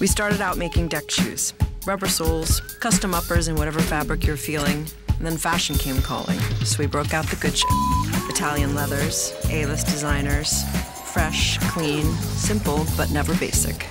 We started out making deck shoes, rubber soles, custom uppers in whatever fabric you're feeling. And then fashion came calling, so we broke out the good shit. Italian leathers, A-list designers, fresh, clean, simple, but never basic.